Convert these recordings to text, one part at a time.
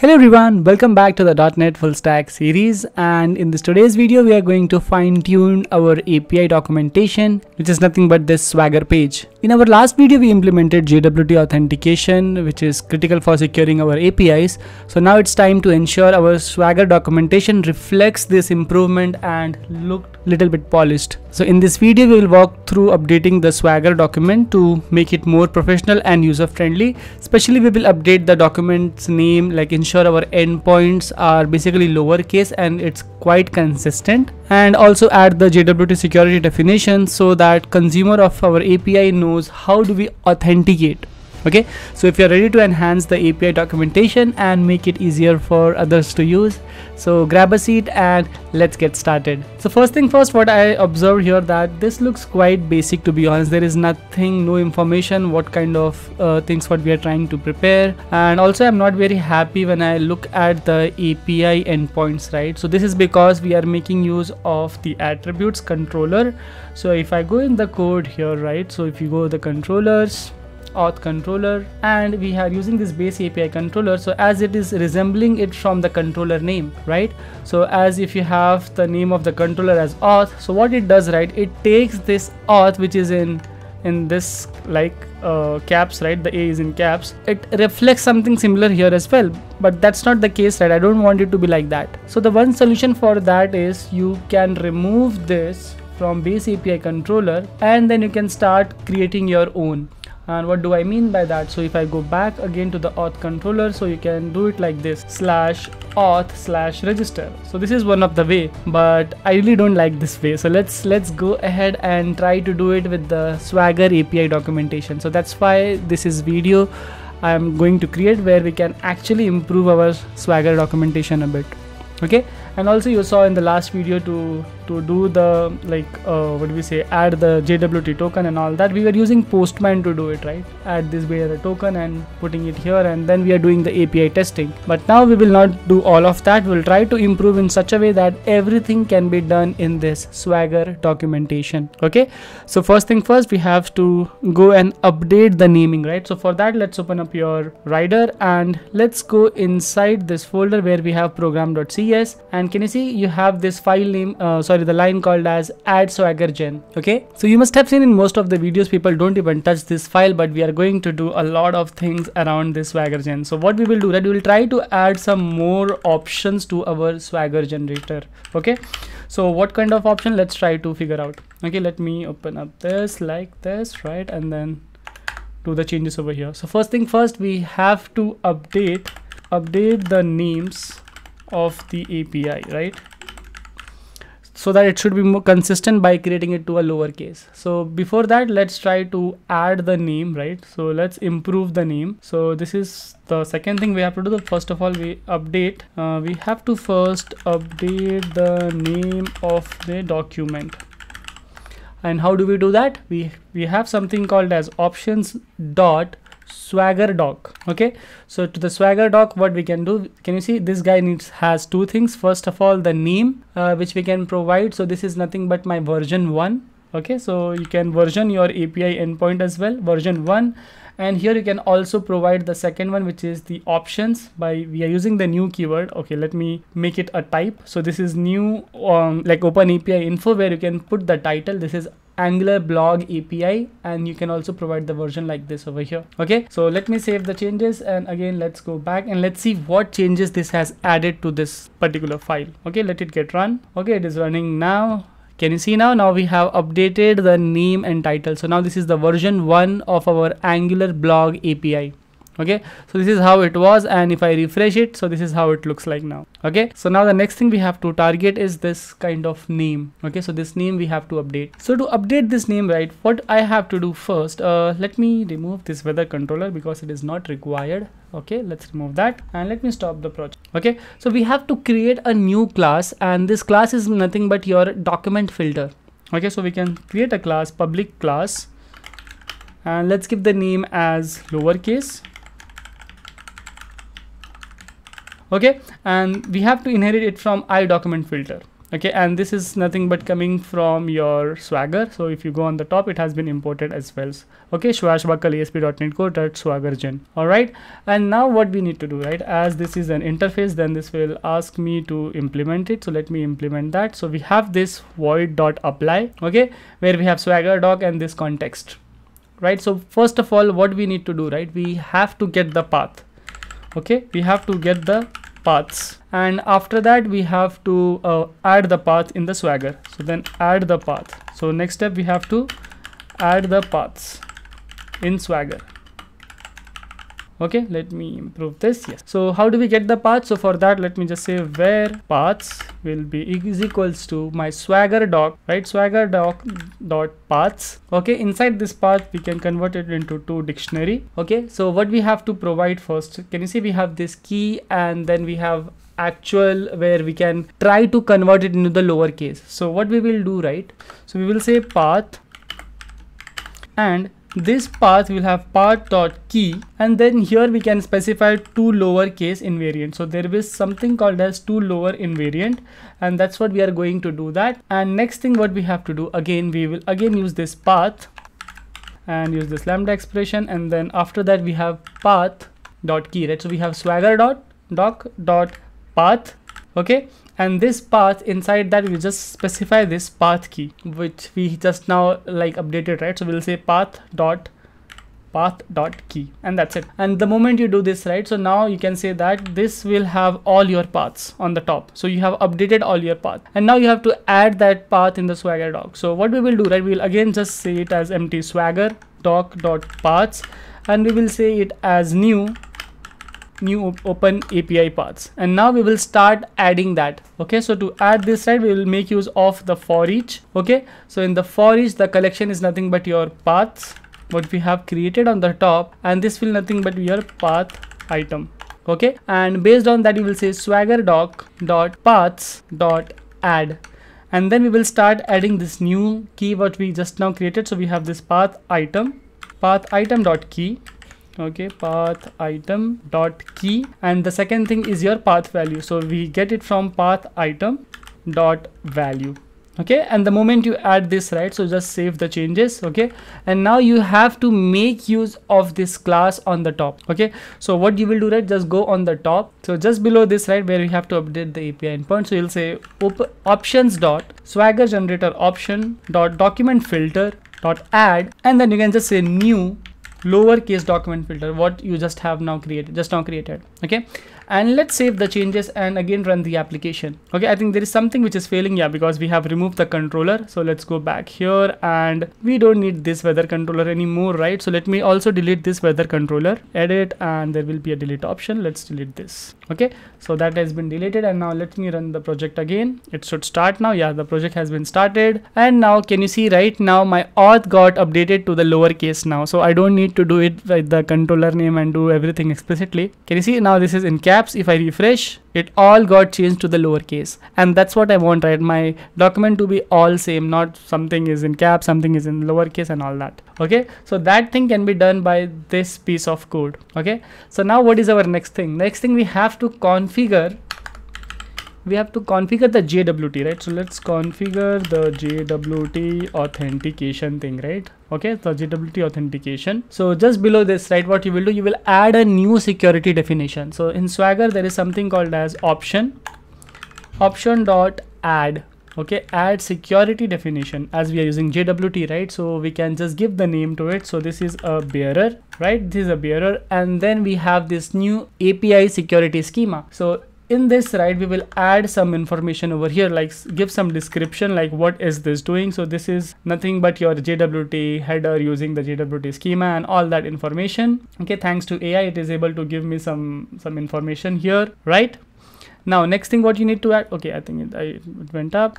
Hello everyone, welcome back to the .NET Full Stack series and in this today's video we are going to fine tune our API documentation which is nothing but this Swagger page. In our last video we implemented JWT authentication which is critical for securing our APIs. So now it's time to ensure our Swagger documentation reflects this improvement and look little bit polished. So in this video we will walk through updating the Swagger document to make it more professional and user friendly. Especially we will update the document's name like ensure our endpoints are basically lowercase and it's quite consistent and also add the JWT security definition so that consumer of our API knows how do we authenticate okay? So if you're ready to enhance the api documentation and make it easier for others to use so grab a seat and let's get started. So first thing first what i observed here that this looks quite basic to be honest. There is nothing no information what kind of uh, things what we are trying to prepare. And also i'm not very happy when i look at the api endpoints right? So this is because we are making use of the attributes controller. So if i go in the code here right? So if you go the controllers auth controller and we are using this base API controller. So as it is resembling it from the controller name right? So as if you have the name of the controller as auth so what it does right? It takes this auth which is in in this like uh, caps right? The a is in caps. It reflects something similar here as well but that's not the case right? I don't want it to be like that. So the one solution for that is you can remove this from base api controller and then you can start creating your own and what do I mean by that? So if I go back again to the auth controller so you can do it like this slash auth slash register. So this is one of the way but I really don't like this way. So let's let's go ahead and try to do it with the swagger API documentation. So that's why this is video I'm going to create where we can actually improve our swagger documentation a bit. Okay? And also you saw in the last video to to do the like uh, what do we say add the JWT token and all that we were using postman to do it right? Add this bearer token and putting it here and then we are doing the API testing. But now we will not do all of that. We'll try to improve in such a way that everything can be done in this swagger documentation okay? So first thing first we have to go and update the naming right? So for that let's open up your rider and let's go inside this folder where we have program.cs and can you see you have this file name uh, sorry sorry the line called as add swagger gen okay? So you must have seen in most of the videos people don't even touch this file but we are going to do a lot of things around this swagger gen so what we will do that we will try to add some more options to our swagger generator okay? So what kind of option? Let's try to figure out okay? Let me open up this like this right? And then do the changes over here. So first thing first we have to update update the names of the API right so that it should be more consistent by creating it to a lowercase so before that let's try to add the name right? So let's improve the name. So this is the second thing we have to do. First of all we update. Uh, we have to first update the name of the document. And how do we do that? We we have something called as options dot swagger doc okay? So to the swagger doc what we can do can you see this guy needs has two things. First of all the name uh, which we can provide. So this is nothing but my version one okay so you can version your api endpoint as well version one. And here you can also provide the second one which is the options by we are using the new keyword. Okay let me make it a type. So this is new um, like open api info where you can put the title. This is angular blog api and you can also provide the version like this over here. Okay so let me save the changes and again let's go back and let's see what changes this has added to this particular file. Okay let it get run. Okay it is running now can you see now? Now we have updated the name and title. So now this is the version one of our angular blog api okay? So this is how it was and if I refresh it so this is how it looks like now. Okay? So now the next thing we have to target is this kind of name. Okay? So this name we have to update. So to update this name right what I have to do first uh, let me remove this weather controller because it is not required. Okay? Let's remove that and let me stop the project. Okay? So we have to create a new class and this class is nothing but your document filter. Okay? So we can create a class public class and let's give the name as lowercase okay? And we have to inherit it from i document filter. Okay? And this is nothing but coming from your swagger. So if you go on the top it has been imported as well. Okay? Swashbuckle ASP.NET Core swagger gen. All right and now what we need to do right? As this is an interface then this will ask me to implement it. So let me implement that. So we have this void dot apply okay? Where we have swagger doc and this context. Right? So first of all what we need to do right? We have to get the path. Okay? We have to get the paths. And after that we have to uh, add the path in the swagger. So then add the path. So next step we have to add the paths in swagger. Okay let me improve this. Yes. So how do we get the path? So for that let me just say where paths will be is equals to my swagger doc right? Swagger doc dot paths okay inside this path we can convert it into to dictionary. Okay so what we have to provide first can you see we have this key and then we have actual where we can try to convert it into the lower case so what we will do right? So we will say path and this path will have path dot key and then here we can specify to lowercase invariant. So there is something called as to lower invariant and that's what we are going to do that. And next thing what we have to do again we will again use this path and use this lambda expression and then after that we have path dot key right? So we have swagger dot doc dot path okay and this path inside that we just specify this path key which we just now like updated right? So we'll say path dot path dot key and that's it. And the moment you do this right? So now you can say that this will have all your paths on the top. So you have updated all your path. And now you have to add that path in the swagger doc. So what we will do right? We will again just say it as empty swagger doc dot paths and we will say it as new new open API paths. And now we will start adding that. Okay so to add this side we will make use of the for each. Okay so in the for each the collection is nothing but your paths what we have created on the top. And this will nothing but your path item. Okay and based on that you will say swagger doc dot paths dot add. And then we will start adding this new key what we just now created. So we have this path item path item dot key okay path item dot key. And the second thing is your path value. So we get it from path item dot value. Okay and the moment you add this right so just save the changes. Okay and now you have to make use of this class on the top. Okay so what you will do right just go on the top. So just below this right where you have to update the api endpoint. So you'll say options dot swagger generator option dot document filter dot add. And then you can just say new lowercase document filter what you just have now created just now created okay and let's save the changes and again run the application. Okay i think there is something which is failing yeah because we have removed the controller. So let's go back here and we don't need this weather controller anymore right? So let me also delete this weather controller edit and there will be a delete option. Let's delete this. Okay so that has been deleted and now let me run the project again. It should start now. Yeah the project has been started. And now can you see right now my auth got updated to the lowercase now. So i don't need to do it with the controller name and do everything explicitly. Can you see? Now this is in cap caps if I refresh it all got changed to the lowercase and that's what I want right? My document to be all same not something is in cap something is in lowercase and all that. Okay? So that thing can be done by this piece of code. Okay? So now what is our next thing? Next thing we have to configure we have to configure the JWT, right? So let's configure the JWT authentication thing, right? Okay, the JWT authentication. So just below this, right, what you will do, you will add a new security definition. So in Swagger, there is something called as option, option dot add okay add security definition as we are using jwt right so we can just give the name to it so this is a bearer right this is a bearer and then we have this new api security schema so in this right we will add some information over here like give some description like what is this doing. So this is nothing but your jwt header using the jwt schema and all that information. Okay thanks to ai it is able to give me some some information here right? Now next thing what you need to add okay i think it, I, it went up.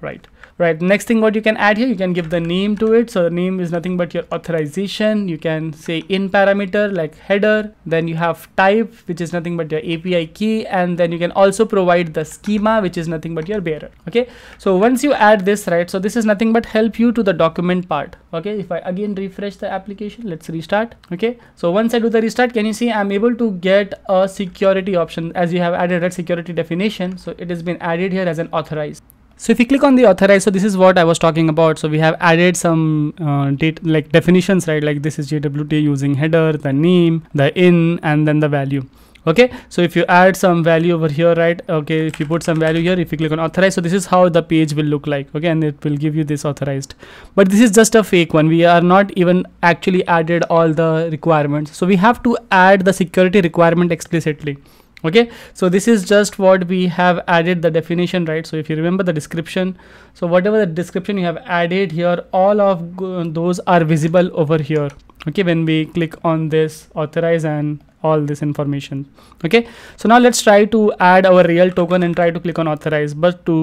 Right right next thing what you can add here you can give the name to it. So the name is nothing but your authorization. You can say in parameter like header then you have type which is nothing but your api key and then you can also provide the schema which is nothing but your bearer. Okay? So once you add this right so this is nothing but help you to the document part. Okay? If i again refresh the application let's restart. Okay? So once i do the restart can you see i'm able to get a security option as you have added that security definition. So it has been added here as an authorized so if you click on the authorize, so this is what I was talking about. So we have added some uh, date like definitions, right? Like this is JWT using header, the name, the in, and then the value. Okay, so if you add some value over here, right? Okay, if you put some value here, if you click on authorize, so this is how the page will look like. Okay, and it will give you this authorized. But this is just a fake one. We are not even actually added all the requirements. So we have to add the security requirement explicitly okay? So this is just what we have added the definition right? So if you remember the description so whatever the description you have added here all of those are visible over here. Okay? When we click on this authorize and all this information. Okay? So now let's try to add our real token and try to click on authorize. But to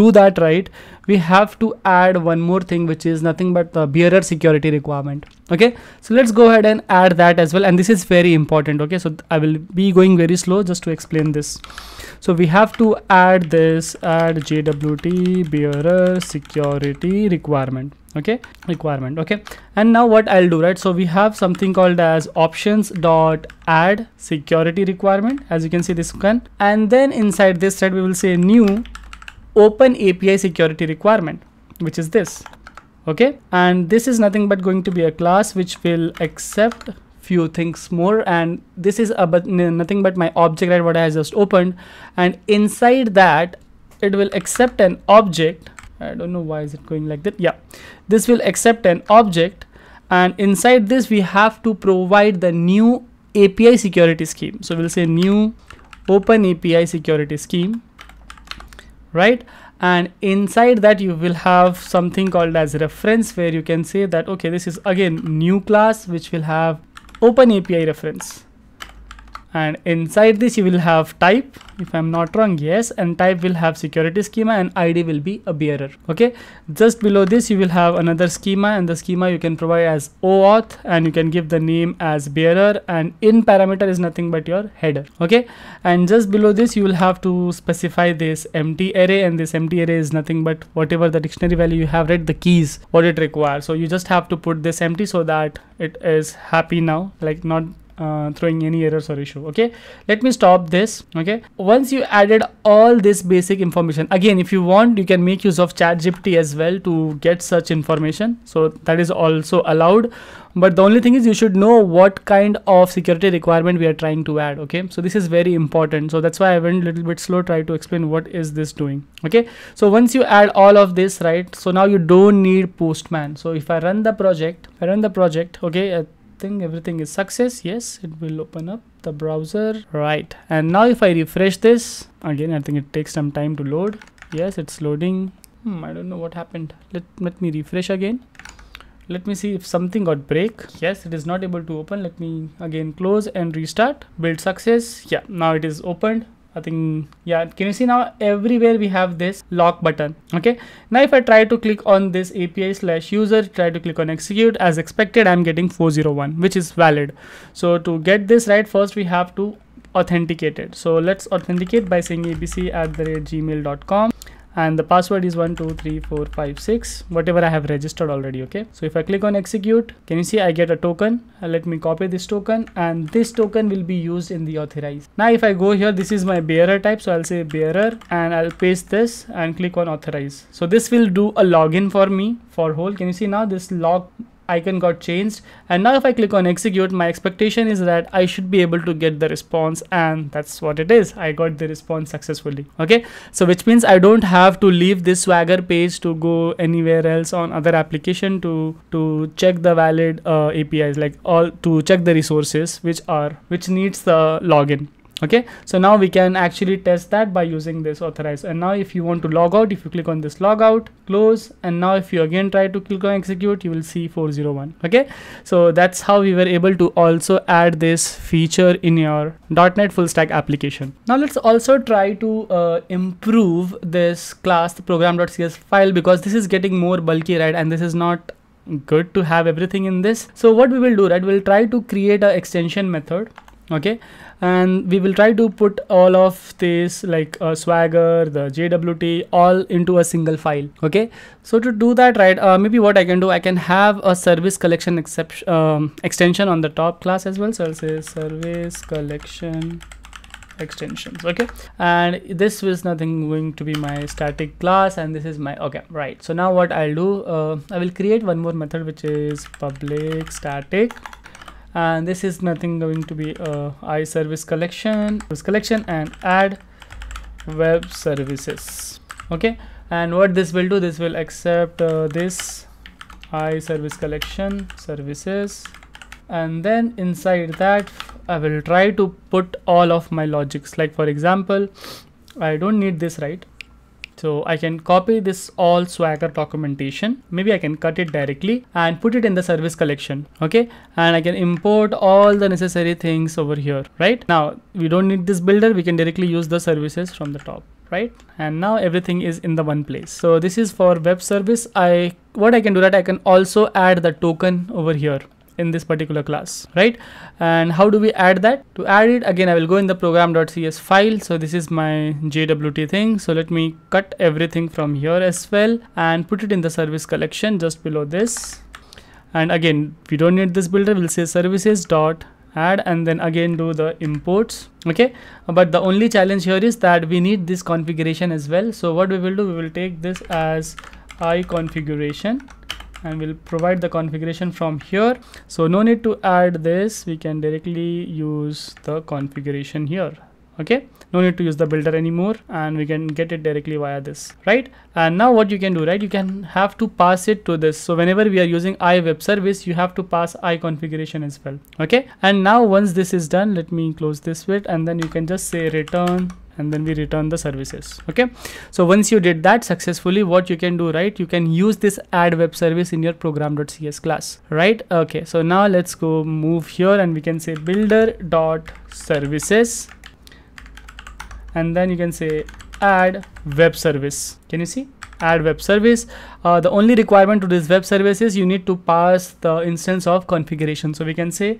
do that right we have to add one more thing which is nothing but the bearer security requirement. Okay? So let's go ahead and add that as well. And this is very important. Okay? So i will be going very slow just to explain this. So we have to add this add jwt bearer security requirement okay? Requirement okay? And now what i'll do right? So we have something called as options dot add security requirement as you can see this one. And then inside this thread we will say new open api security requirement which is this okay? And this is nothing but going to be a class which will accept few things more. And this is a but nothing but my object right what i just opened. And inside that it will accept an object. I don't know why is it going like that. Yeah this will accept an object and inside this we have to provide the new API security scheme. So we'll say new open API security scheme right? And inside that you will have something called as reference where you can say that okay this is again new class which will have open API reference and inside this you will have type. If i'm not wrong yes. And type will have security schema and id will be a bearer. Okay? Just below this you will have another schema. And the schema you can provide as oauth. And you can give the name as bearer. And in parameter is nothing but your header. Okay? And just below this you will have to specify this empty array. And this empty array is nothing but whatever the dictionary value you have read the keys what it requires. So you just have to put this empty so that it is happy now. Like not uh, throwing any errors or issue okay? Let me stop this okay? Once you added all this basic information again if you want you can make use of ChatGPT as well to get such information. So that is also allowed. But the only thing is you should know what kind of security requirement we are trying to add okay? So this is very important. So that's why i went a little bit slow try to explain what is this doing okay? So once you add all of this right? So now you don't need postman. So if i run the project i run the project okay think everything is success yes it will open up the browser right. And now if i refresh this again i think it takes some time to load. Yes it's loading. Hmm, i don't know what happened. Let, let me refresh again. Let me see if something got break. Yes it is not able to open. Let me again close and restart. Build success. Yeah now it is opened I think yeah can you see now? Everywhere we have this lock button okay? Now if I try to click on this API slash user try to click on execute as expected I'm getting 401 which is valid. So to get this right first we have to authenticate it. So let's authenticate by saying abc at the rate gmail.com and the password is 123456 whatever I have registered already okay? So if I click on execute can you see I get a token? Uh, let me copy this token. And this token will be used in the authorize. Now if I go here this is my bearer type. So I'll say bearer and I'll paste this and click on authorize. So this will do a login for me for whole. Can you see now this log icon got changed. And now if I click on execute my expectation is that I should be able to get the response and that's what it is. I got the response successfully. Okay? So which means I don't have to leave this swagger page to go anywhere else on other application to to check the valid uh, APIs like all to check the resources which are which needs the login okay? So now we can actually test that by using this authorize. And now if you want to log out if you click on this log out close. And now if you again try to click on execute you will see 401 okay? So that's how we were able to also add this feature in your .NET full stack application. Now let's also try to uh, improve this class the program.cs file because this is getting more bulky right? And this is not good to have everything in this. So what we will do right? We'll try to create a extension method okay? And we will try to put all of this like uh, swagger the jwt all into a single file. Okay? So to do that right uh, maybe what i can do i can have a service collection exception um, extension on the top class as well. So i'll say service collection extensions. Okay? And this is nothing going to be my static class and this is my okay right. So now what i'll do uh, i will create one more method which is public static and this is nothing going to be a i service collection service collection and add web services. Okay? And what this will do this will accept uh, this i service collection services. And then inside that I will try to put all of my logics. Like for example I don't need this right so I can copy this all swagger documentation. Maybe I can cut it directly and put it in the service collection okay? And I can import all the necessary things over here right? Now we don't need this builder. We can directly use the services from the top right? And now everything is in the one place. So this is for web service. I what I can do that I can also add the token over here in this particular class right? And how do we add that? To add it again i will go in the program.cs file. So this is my jwt thing. So let me cut everything from here as well and put it in the service collection just below this. And again we don't need this builder. We'll say services dot add and then again do the imports okay? But the only challenge here is that we need this configuration as well. So what we will do we will take this as i configuration and we'll provide the configuration from here. So no need to add this. We can directly use the configuration here. Okay? No need to use the builder anymore and we can get it directly via this right? And now what you can do right? You can have to pass it to this. So whenever we are using i web service you have to pass i configuration as well. Okay? And now once this is done let me close this bit and then you can just say return and then we return the services okay? So once you did that successfully what you can do right? You can use this add web service in your program.cs class right? Okay so now let's go move here and we can say builder dot services and then you can say add web service. Can you see? Add web service. Uh, the only requirement to this web service is you need to pass the instance of configuration. So we can say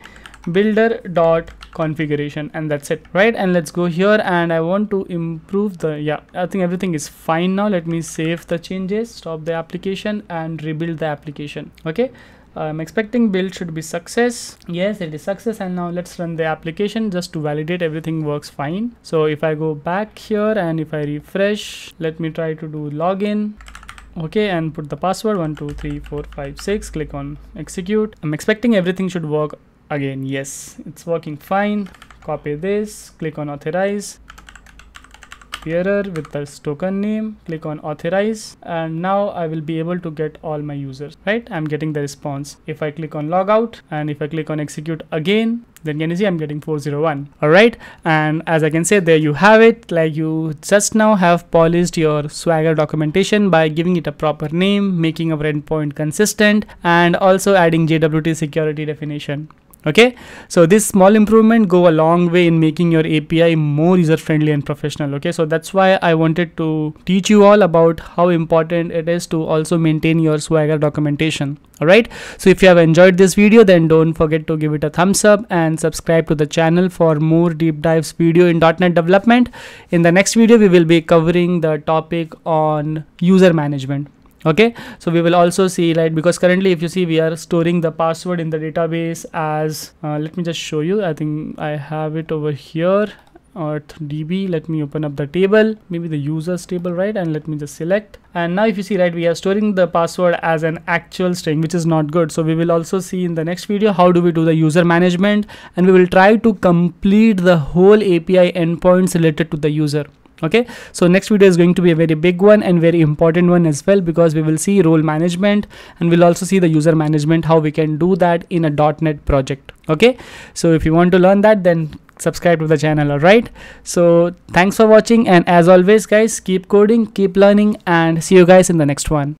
builder dot configuration and that's it right and let's go here and i want to improve the yeah i think everything is fine now let me save the changes stop the application and rebuild the application okay I'm expecting build should be success. Yes, it is success. And now let's run the application just to validate everything works fine. So if I go back here and if I refresh, let me try to do login okay and put the password 1 2 3 4 5 6 click on execute i'm expecting everything should work again yes it's working fine. Copy this click on authorize. Error with the token name click on authorize. And now I will be able to get all my users right? I'm getting the response. If I click on logout and if I click on execute again then can you see I'm getting 401 all right and as I can say there you have it. Like you just now have polished your swagger documentation by giving it a proper name making our endpoint consistent and also adding JWT security definition okay? So this small improvement go a long way in making your api more user friendly and professional okay? So that's why i wanted to teach you all about how important it is to also maintain your swagger documentation all right so if you have enjoyed this video then don't forget to give it a thumbs up and subscribe to the channel for more deep dives video in .NET development. In the next video we will be covering the topic on user management okay? So we will also see like because currently if you see we are storing the password in the database as uh, let me just show you. I think i have it over here. Or db let me open up the table. Maybe the users table right? And let me just select. And now if you see right we are storing the password as an actual string which is not good. So we will also see in the next video how do we do the user management. And we will try to complete the whole api endpoints related to the user okay? So next video is going to be a very big one and very important one as well because we will see role management and we'll also see the user management how we can do that in a .NET project. Okay? So if you want to learn that then subscribe to the channel alright? So thanks for watching and as always guys keep coding keep learning and see you guys in the next one